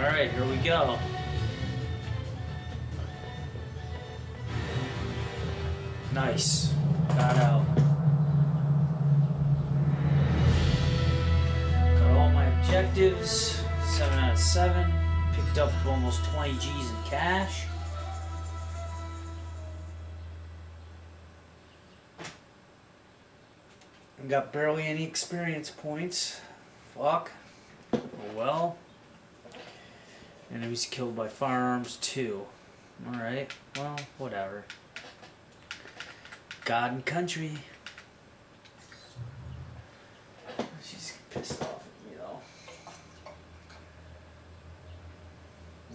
Alright, here we go. Nice. Got out. Got all my objectives. 7 out of 7. Picked up almost 20 G's in cash. Got barely any experience points. Fuck. Oh well. And he was killed by firearms too. Alright, well, whatever. God and country. She's pissed off at me though.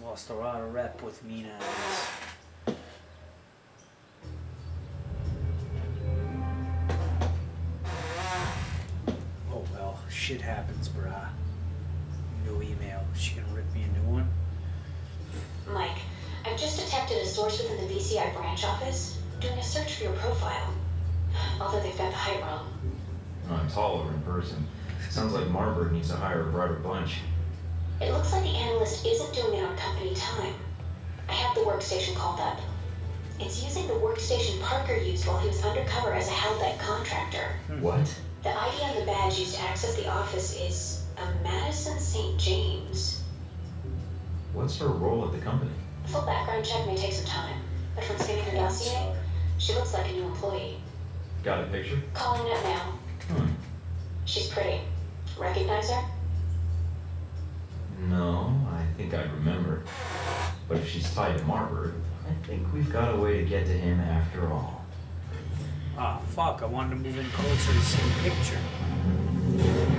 Lost a lot of rep with. I guess. Oh well, shit happens, brah. No email. She gonna rip me a new one? Mike, I've just detected a source within the VCI branch office doing a search for your profile. Although they've got the height wrong. I'm taller in person. Sounds like Marburg needs to hire a broader bunch. It looks like the analyst isn't doing it on company time. I have the workstation called up. It's using the workstation Parker used while he was undercover as a Halbech contractor. Hmm. What? The ID on the badge used to access the office is a Madison St. James. What's her role at the company? A full background check may take some time, but from scanning her dossier, she looks like a new employee. Got a picture? Calling it now. Hmm. She's pretty. Recognize her? No, I think I remember. But if she's tied to Marburg, I think we've got a way to get to him after all. Ah, fuck, I wanted to move in closer to see the picture.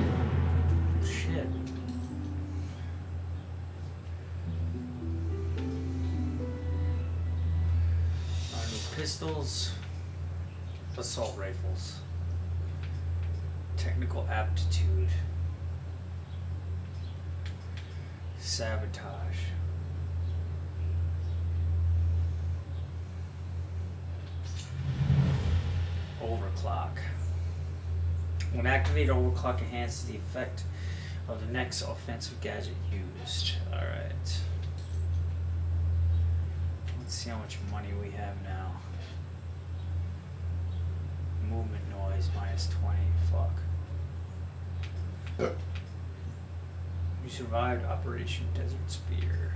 Pistols, assault rifles, technical aptitude, sabotage. Overclock. When activated, overclock enhances the effect of the next offensive gadget used. Alright. Let's see how much money we have now. Movement noise minus 20. Fuck. You survived Operation Desert Spear.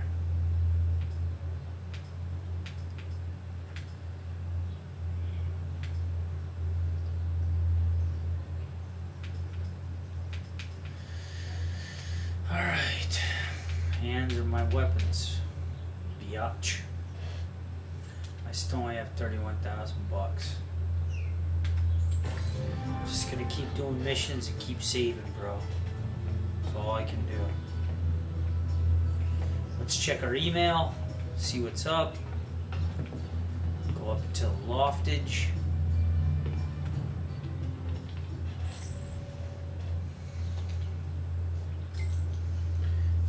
Alright. Hands are my weapons. Biatch. I still only have 31,000 bucks. Just gonna keep doing missions and keep saving, bro. That's all I can do. Let's check our email, see what's up. Go up to Loftage.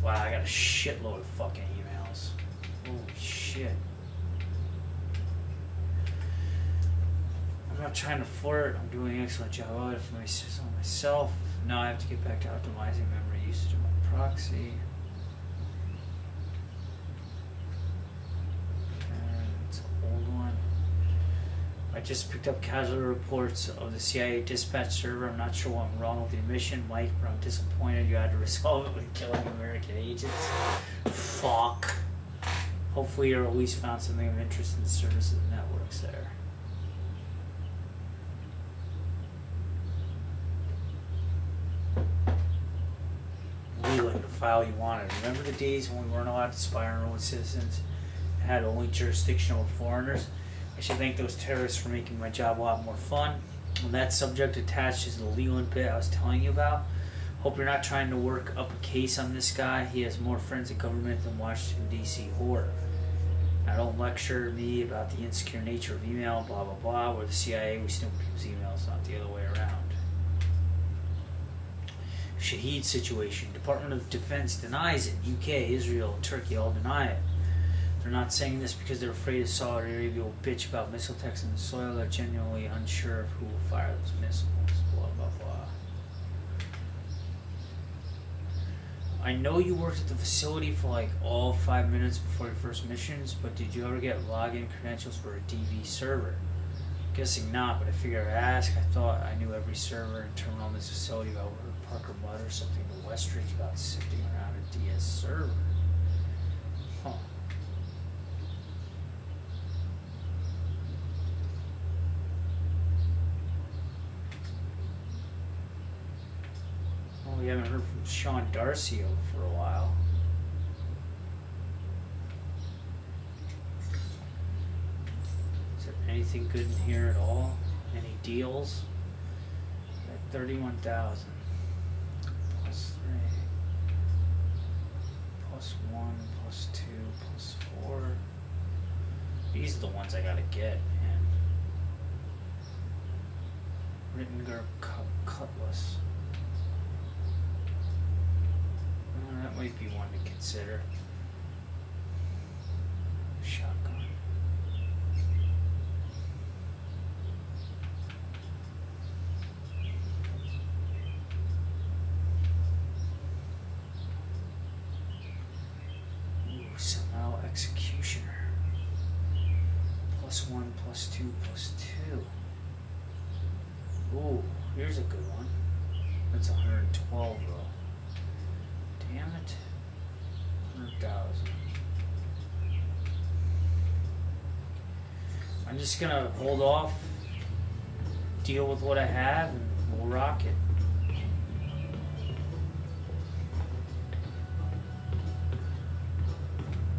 Wow, I got a shitload of fucking emails. Holy shit. I'm not trying to flirt. I'm doing an excellent job of it for myself. Now I have to get back to optimizing memory usage of my proxy. I just picked up casual reports of the CIA dispatch server. I'm not sure what went wrong with the mission, Mike, but I'm disappointed you had to resolve it with killing American agents. Fuck. Hopefully, you're at least found something of interest in the service of the networks there. Leland, the file you wanted. Remember the days when we weren't allowed to spy on our own citizens and had only jurisdiction over foreigners? I should thank those terrorists for making my job a lot more fun. And that subject attached is the Leland bit I was telling you about. Hope you're not trying to work up a case on this guy. He has more friends in government than Washington, D.C. horror. Now, don't lecture me about the insecure nature of email, blah, blah, blah. We're the CIA, we snoop people's emails, not the other way around. Shaheed situation. Department of Defense denies it. UK, Israel, and Turkey all deny it. They're not saying this because they're afraid of Saudi Arabia will bitch about missile attacks in the soil. They're genuinely unsure of who will fire those missiles. Blah blah blah. I know you worked at the facility for like all five minutes before your first missions, but did you ever get login credentials for a DV server? Guessing not, but I figured I'd ask. I thought I knew every server and terminal in this facility. I ordered or mud, or something to Westridge about sifting around a DS server. Huh. We haven't heard from Sean Darcio for a while. Is there anything good in here at all? Any deals? 31,000. Plus one, plus two, plus four. These are the ones I gotta get, man. Rittinger cut, Cutlass. Uh, that might be one to consider. Shotgun. Plus one, plus two, plus two. Ooh, here's a good one. That's 112 though. Damn it. 100,000. I'm just gonna hold off, deal with what I have, and we'll rock it.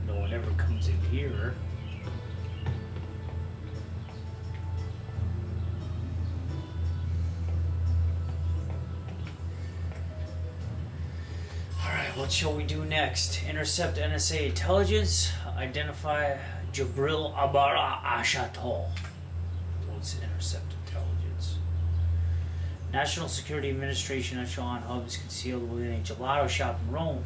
No one ever comes in here. What shall we do next? Intercept NSA intelligence, identify Jabril Abara Ashatol. What's intercept intelligence? National Security Administration echelon is concealed within a gelato shop in Rome.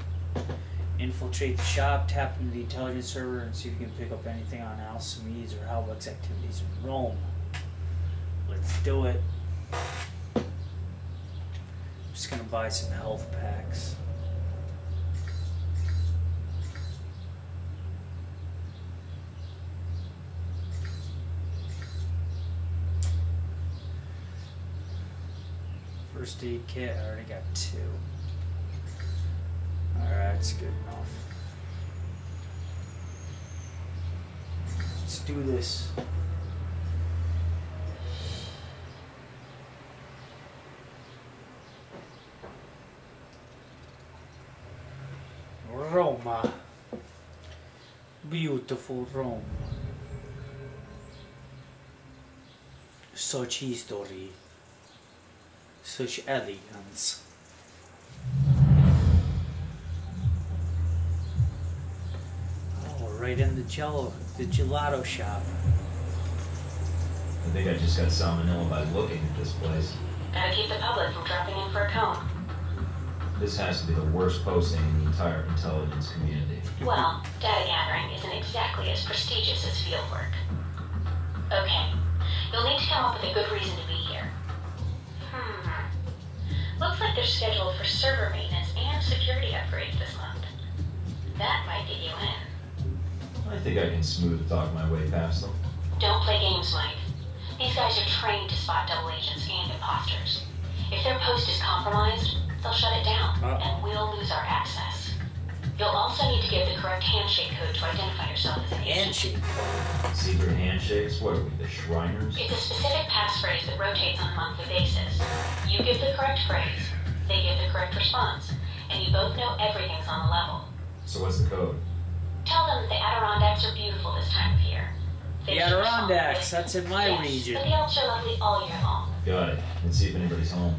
Infiltrate the shop, tap into the intelligence server, and see if you can pick up anything on Al Samad's or Halbech's activities in Rome. Let's do it. I'm just gonna buy some health packs. First aid kit, I already got two. Alright, that's good enough. Let's do this. Roma. Beautiful Rome. Such history. Such elegance. Oh, right in the jello, the gelato shop. I think I just got salmonella by looking at this place. Gotta keep the public from dropping in for a cone. This has to be the worst posting in the entire intelligence community. Well, data gathering isn't exactly as prestigious as fieldwork. Okay, you'll need to come up with a good reason to be here. Looks like they're scheduled for server maintenance and security upgrades this month. That might get you in. I think I can smooth talk my way past them. Don't play games, Mike. These guys are trained to spot double agents and imposters. If their post is compromised, they'll shut it down, Uh-oh. and we'll lose our access. You'll also need to give the correct handshake code to identify yourself as an agent. Handshake. Secret handshakes? What are we, the Shriners? It's a specific passphrase that rotates on a monthly basis. You give the correct phrase, they give the correct response, and you both know everything's on the level. So what's the code? Tell them that the Adirondacks are beautiful this time of year. They The Adirondacks, that's in my yes, region. But the Alps are lovely all year long. Got it. And see if anybody's home.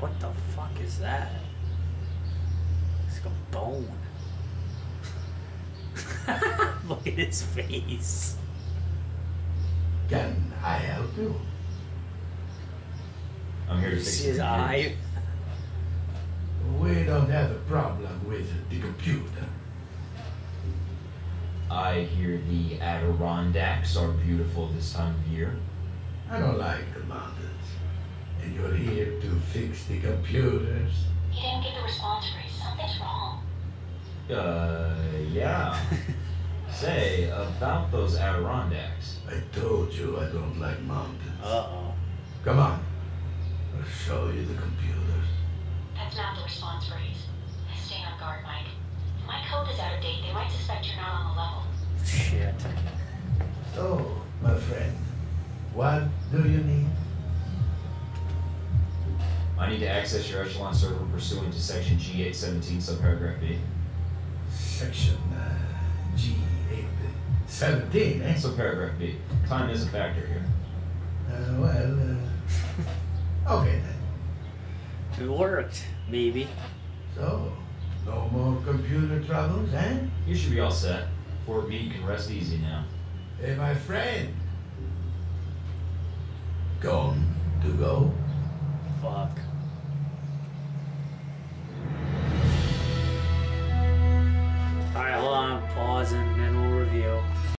What the fuck is that? It's like a bone. Look at his face. Can I help you? I'm here to You fix see his eye? We don't have a problem with the computer. I hear the Adirondacks are beautiful this time of year. I don't like the mountains. And you're here to fix the computers. He didn't get the response phrase. Something's wrong. Uh, yeah. Say, about those Adirondacks. I told you I don't like mountains. Uh oh. Come on. I'll show you the computers. That's not the response phrase. Stay on guard, Mike. If my code is out of date, they might suspect you're not on the level. Shit. So, my friend, what do you need? I need to access your Echelon server pursuant to section G817 subparagraph B. Section uh, G817, eh? Subparagraph B. Time is a factor here. Uh, well, uh, okay then. It worked. Maybe. So, no more computer troubles, eh? You should be all set. Fort B can rest easy now. Hey, my friend. Gone to go? Fuck.